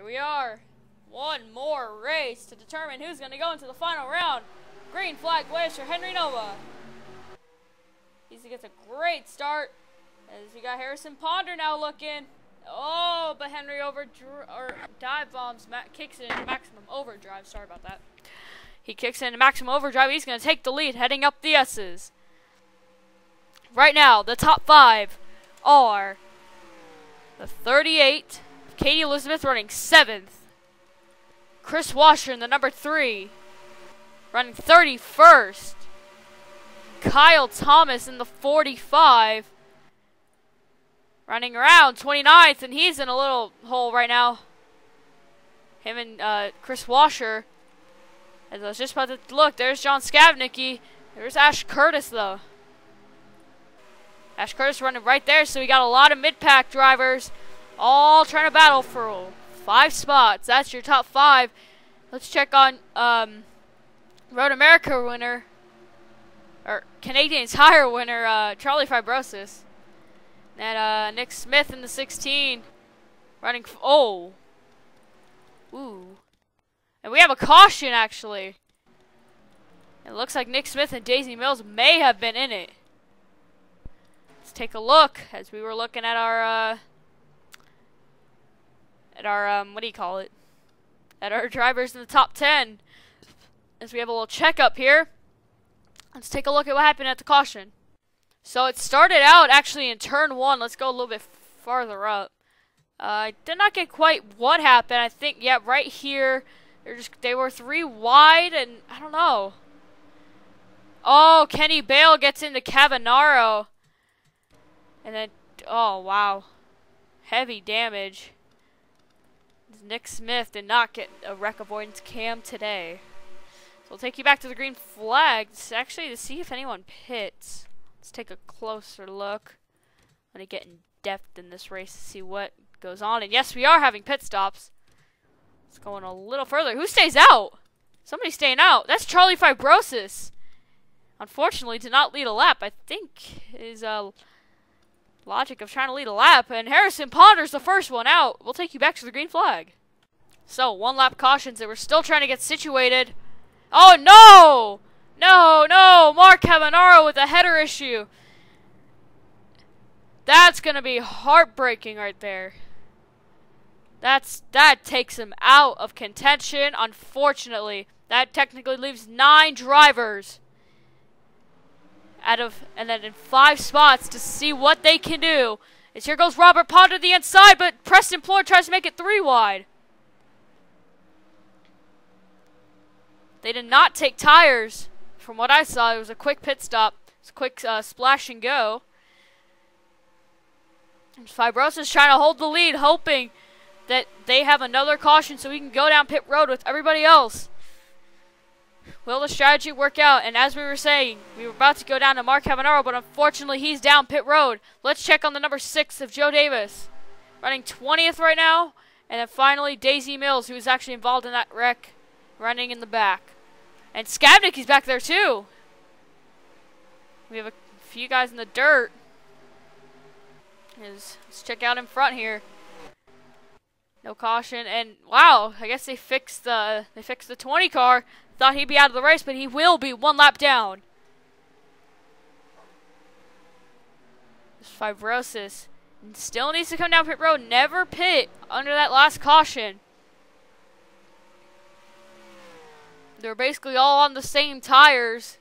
Here we are. One more race to determine who's going to go into the final round. Green flag waves for Henry Nova. He gets a great start. As you got Harrison Ponder now looking. Oh, but Henry over or dive bombs kicks it into maximum overdrive. Sorry about that. He kicks into maximum overdrive. He's going to take the lead, heading up the S's. Right now, the top five are the 38, Katie Elizabeth running seventh. Chris Washer in the number three, running 31st. Kyle Thomas in the 45, running around 29th, and he's in a little hole right now. Him and uh, Chris Washer. As I was just about to look, there's John Skavnicki. There's Ash Curtis, though. Ash Curtis running right there, so we got a lot of mid-pack drivers all trying to battle for five spots. That's your top five. Let's check on um, Road America winner, or Canadian Tire winner, uh, Charlie Fibrosis. And uh, Nick Smith in the 16, running. oh, ooh, and we have a caution actually. It looks like Nick Smith and Daisy Mills may have been in it. Let's take a look as we were looking at our uh, at our um, what do you call it? At our drivers in the top 10. As we have a little checkup here. Let's take a look at what happened at the caution. So it started out actually in turn one. Let's go a little bit farther up. Uh, I did not get quite what happened. I think, yeah, right here, they're just they were three wide, and I don't know. Oh, Kenny Bale gets into Cavanaro. And then, oh, wow. Heavy damage. Nick Smith did not get a wreck avoidance cam today. So we'll take you back to the green flags, actually, to see if anyone pits. Let's take a closer look. I'm going to get in depth in this race to see what goes on. And yes, we are having pit stops. It's going a little further. Who stays out? Somebody's staying out. That's Charlie Fibrosis. Unfortunately, did not lead a lap. I think is uh, Logic of trying to lead a lap, and Harrison Ponder's the first one out. We'll take you back to the green flag. So, one lap cautions. Were still trying to get situated. Oh, no! No, no! Mark Cavanaro with a header issue. That's going to be heartbreaking right there. That's That takes him out of contention, unfortunately. That technically leaves nine drivers out of and then in five spots to see what they can do. As here goes Robert Potter to the inside, but Preston Floyd tries to make it three wide. They did not take tires. From what I saw, it was a quick pit stop. It's a quick uh, splash and go. And Fibrosis trying to hold the lead, hoping that they have another caution so we can go down pit road with everybody else. Will the strategy work out? And as we were saying, we were about to go down to Mark Cavanaro, but unfortunately he's down pit road. Let's check on the number six of Joe Davis. Running 20th right now. And then finally Daisy Mills, who was actually involved in that wreck, running in the back. And Skavnik, he's back there too. We have a few guys in the dirt. Let's check out in front here. No caution, and wow, I guess they fixed the they fixed the 20 car. Thought he'd be out of the race, but he will be one lap down. This fibrosis still needs to come down pit road. Never pit under that last caution. They're basically all on the same tires.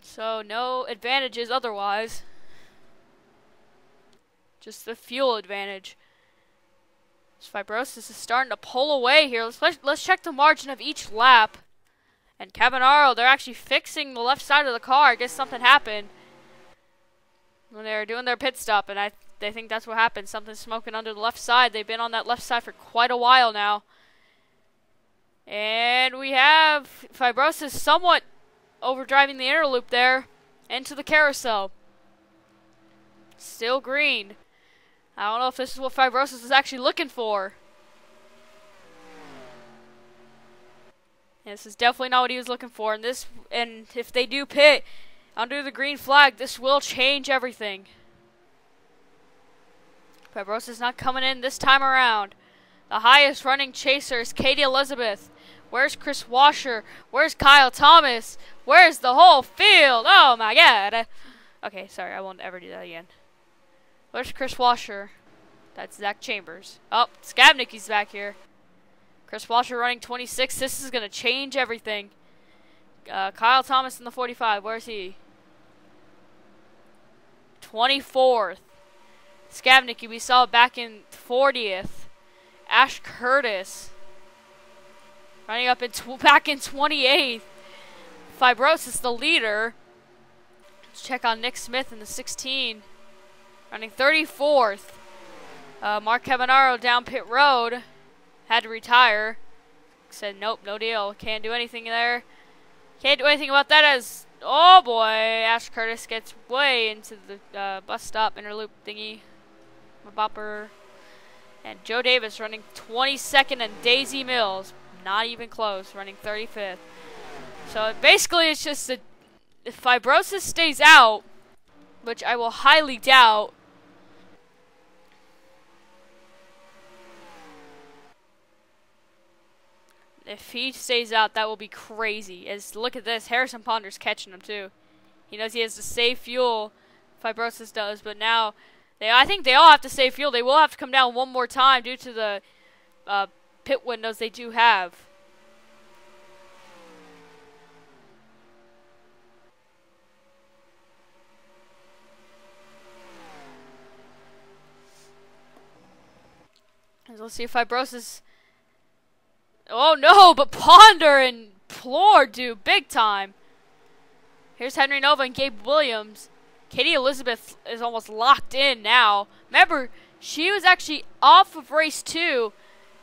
So no advantages otherwise. Just the fuel advantage. This fibrosis is starting to pull away here. Let's, let's check the margin of each lap. And Cavanaro, they're actually fixing the left side of the car. I guess something happened when they were doing their pit stop, and I they think that's what happened. Something smoking under the left side. They've been on that left side for quite a while now. And we have Fibrosis somewhat overdriving the inner loop there into the carousel. Still green. I don't know if this is what Fibrosis is actually looking for. this is definitely not what he was looking for. And this, and if they do pit under the green flag, this will change everything. Fibrosis is not coming in this time around. The highest running chaser is Katie Elizabeth. Where's Chris Washer? Where's Kyle Thomas? Where's the whole field? Oh my god. Okay, sorry, I won't ever do that again. Where's Chris Washer? That's Zach Chambers. Oh, Skabnicki's back here. Chris Washer running 26. This is going to change everything. Uh, Kyle Thomas in the 45. Where's he? 24th. Skabnicki, we saw back in 40th. Ash Curtis running up in back in 28th. Fibrosis, the leader. Let's check on Nick Smith in the 16. Running 34th. Uh, Mark Cavanaro down pit road. Had to retire. Said, nope, no deal. Can't do anything there. Can't do anything about that as, oh boy, Ash Curtis gets way into the uh, bus stop inner loop thingy. Bopper. And Joe Davis running 22nd and Daisy Mills, not even close, running 35th. So basically it's just that if fibrosis stays out, which I will highly doubt, if he stays out, that will be crazy. As look at this, Harrison Ponder's catching him too. He knows he has to save fuel. Fibrosis does, but now they, I think they all have to save fuel. They will have to come down one more time due to the uh, pit windows they do have. Let's see if Fibrosis Oh no, but Ponder and Plor do big time. Here's Henry Nova and Gabe Williams. Katie Elizabeth is almost locked in now. Remember, she was actually off of race two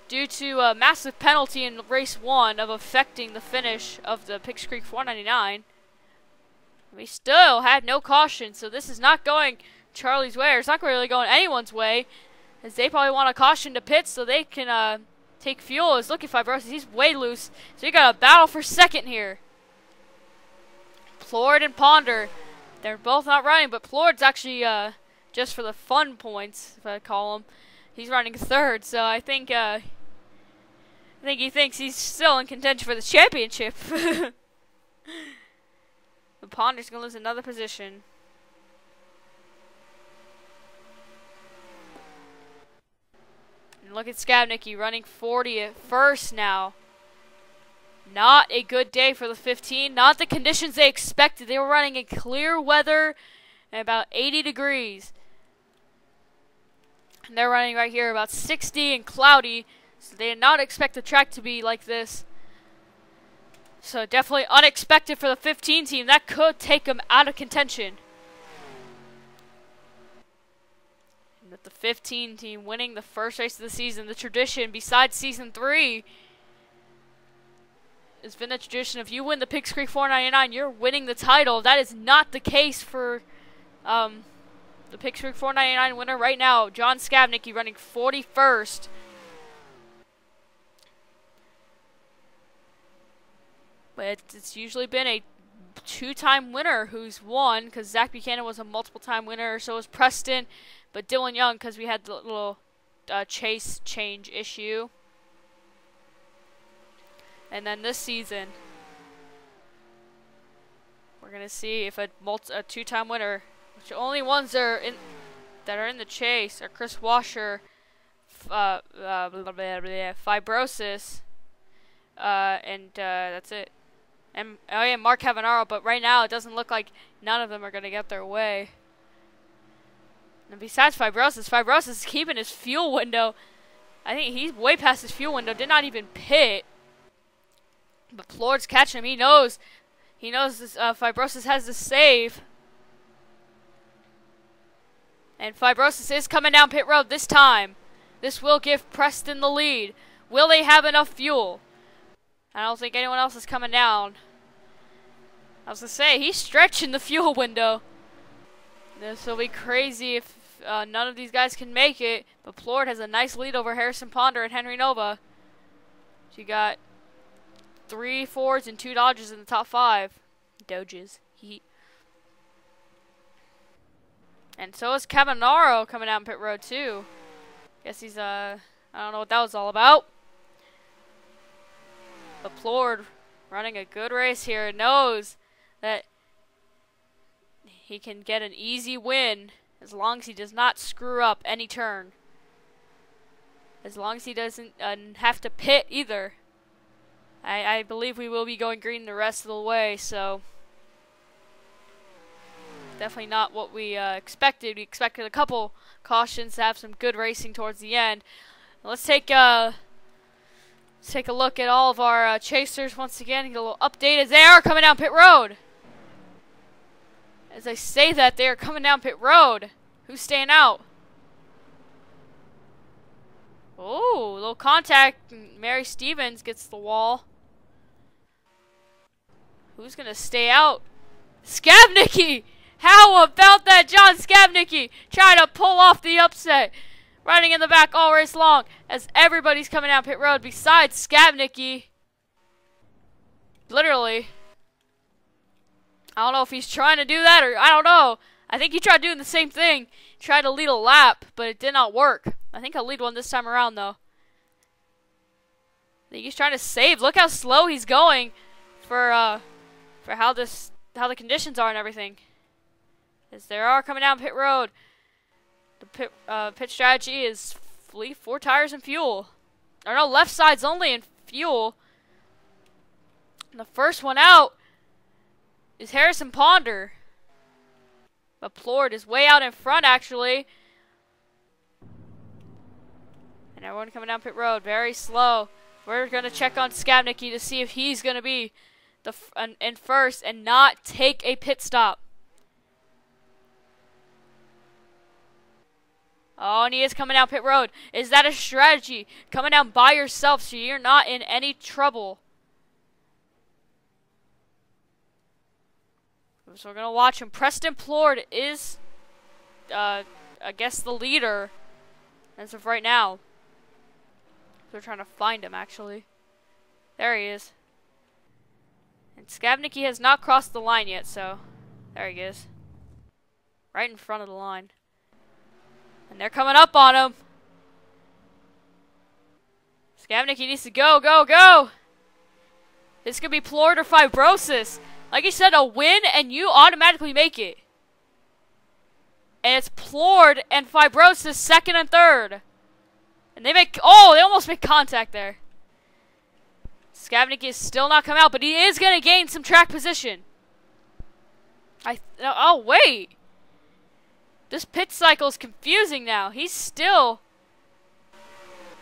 due to a massive penalty in race one of affecting the finish of the Picks Creek 499. We still had no caution, so this is not going Charlie's way, or it's not really going anyone's way, as they probably want a caution to pit so they can uh, Take fuel is looking fibrosis. He's way loose. So you got a battle for second here. Plord and Ponder. They're both not running, but Plord's actually uh, just for the fun points, if I call him. He's running third, so I think uh, I think he thinks he's still in contention for the championship. the Ponder's gonna lose another position. Look at Skabnicki running 40 at first now. Not a good day for the 15. Not the conditions they expected. They were running in clear weather and about 80 degrees. And they're running right here about 60 and cloudy. So they did not expect the track to be like this. So definitely unexpected for the 15 team. That could take them out of contention. With the 15 team winning the first race of the season. The tradition, besides season three, has been the tradition if you win the Picks Creek 499, you're winning the title. That is not the case for um, the Picks Creek 499 winner right now, John Skabnicki, running 41st. But it's usually been a two-time winner who's won because Zach Buchanan was a multiple-time winner. So was Preston. But Dylan Young, because we had the little uh, chase change issue. And then this season, we're gonna see if a, a two-time winner, which the only ones that are in that are in the chase are Chris Washer, uh, uh, blah, blah, blah, fibrosis, uh, and uh, that's it. And oh yeah, Mark Cavanaro. But right now, it doesn't look like none of them are gonna get their way. And besides Fibrosis, Fibrosis is keeping his fuel window. I think he's way past his fuel window. Did not even pit. But Plord's catching him. He knows. He knows this, uh, Fibrosis has the save. And Fibrosis is coming down pit road this time. This will give Preston the lead. Will they have enough fuel? I don't think anyone else is coming down. I was going to say, he's stretching the fuel window. This will be crazy if uh, none of these guys can make it, but Plord has a nice lead over Harrison Ponder and Henry Nova. She got three Fords and two Dodges in the top five. Doges. He. And so is Cavanaro coming out in pit road too. Guess he's, uh, I don't know what that was all about. But Plord running a good race here knows that he can get an easy win as long as he does not screw up any turn. As long as he doesn't uh, have to pit either. I, I believe we will be going green the rest of the way, so definitely not what we uh, expected. We expected a couple cautions to have some good racing towards the end. Let's take uh, let's take a look at all of our uh, chasers once again. And get a little update as they are coming down pit road. As I say that, they are coming down pit road. Who's staying out? Oh, little contact. Mary Stevens gets the wall. Who's going to stay out? Skabnicki! How about that John Skabnicki trying to pull off the upset? Riding in the back all race long as everybody's coming down pit road besides Skabnicki. Literally. I don't know if he's trying to do that or I don't know. I think he tried doing the same thing. Tried to lead a lap, but it did not work. I think he'll lead one this time around though. I think he's trying to save. Look how slow he's going for uh for how this how the conditions are and everything. As they are coming down pit road. The pit uh, pit strategy is fleet four tires and fuel. Or no, left sides only and fuel. And the first one out is Harrison Ponder. But Plord is way out in front, actually. And everyone coming down pit road, very slow. We're going to check on Skabnicki to see if he's going to be the in first and not take a pit stop. Oh, and he is coming down pit road. Is that a strategy? Coming down by yourself so you're not in any trouble. So we're going to watch him. Preston Plord is, uh, I guess, the leader as of right now. They're trying to find him, actually. There he is. And Skabnicki has not crossed the line yet, so there he is. Right in front of the line. And they're coming up on him. Skabnicki needs to go, go, go! This could be Plord or Fibrosis. Like I said, a win and you automatically make it. And it's Plord and Fibrosis second and third. And they make, oh, they almost make contact there. Skabnicki is still not come out, but he is going to gain some track position. I, oh, wait. This pit cycle is confusing now. He's still,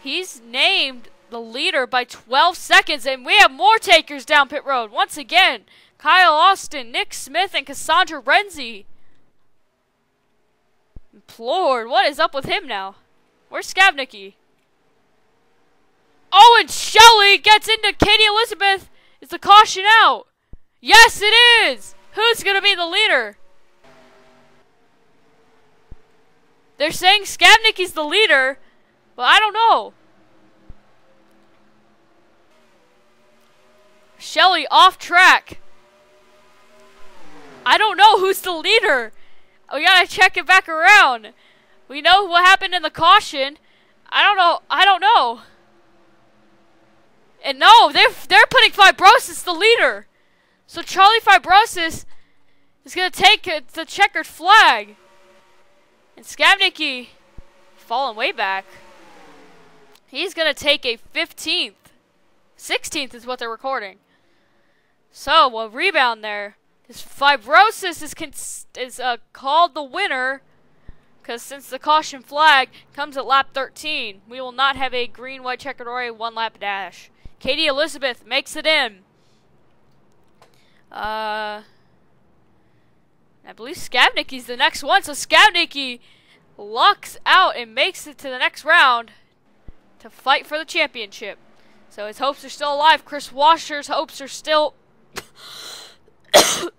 he's named the leader by 12 seconds, and we have more takers down pit road. Once again, Kyle Austin, Nick Smith, and Cassandra Renzi. Lord, what is up with him now? Where's Skabnicki? Oh, and Shelly gets into Katie Elizabeth. Is the caution out? Yes, it is. Who's going to be the leader? They're saying Skabnicki's the leader, but I don't know. Shelly off track. I don't know who's the leader. We gotta check it back around. We know what happened in the caution. I don't know. I don't know. And no, they're they're putting Fibrosis the leader. So Charlie Fibrosis is gonna take the checkered flag. And Skabnicki falling way back. He's gonna take a 15th. 16th is what they're recording. So a rebound there. His fibrosis is is uh, called the winner because since the caution flag comes at lap 13, we will not have a green, white, checkered, or a one lap dash. Katie Elizabeth makes it in. Uh, I believe Skabnicki's the next one, so Skabnicki locks out and makes it to the next round to fight for the championship. So his hopes are still alive. Chris Washer's hopes are still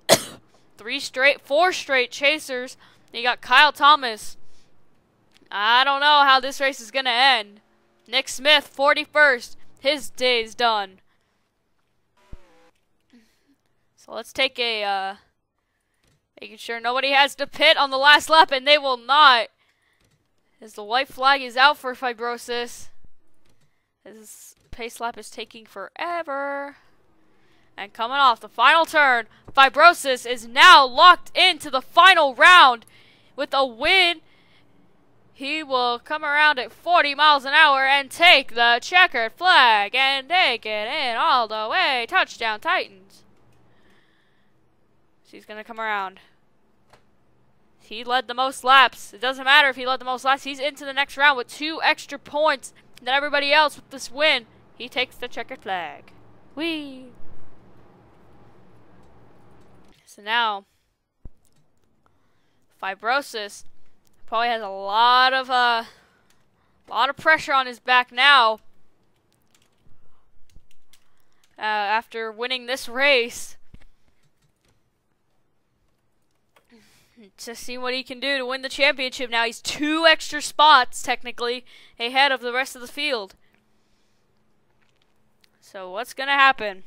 three straight, four straight chasers. You got Kyle Thomas. I don't know how this race is going to end. Nick Smith, 41st. His day's done. So let's take a, uh, making sure nobody has to pit on the last lap, and they will not. As the white flag is out for Fibrosis. This pace lap is taking forever. And coming off the final turn, Fibrosis is now locked into the final round with a win. He will come around at 40 miles an hour and take the checkered flag and take it in all the way. Touchdown, Titans. He's going to come around. He led the most laps. It doesn't matter if he led the most laps. He's into the next round with two extra points than everybody else with this win. He takes the checkered flag. Whee! So now, fibrosis probably has a lot of uh, lot of pressure on his back now. Uh, after winning this race, to see what he can do to win the championship. Now he's two extra spots technically ahead of the rest of the field. So what's gonna happen?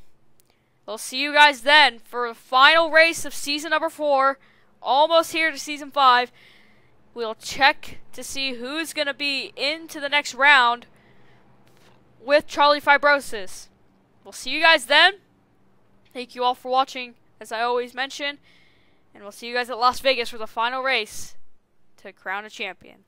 We'll see you guys then for the final race of season number four. Almost here to season five. We'll check to see who's going to be into the next round with Charlie Fibrosis. We'll see you guys then. Thank you all for watching, as I always mention. And we'll see you guys at Las Vegas for the final race to crown a champion.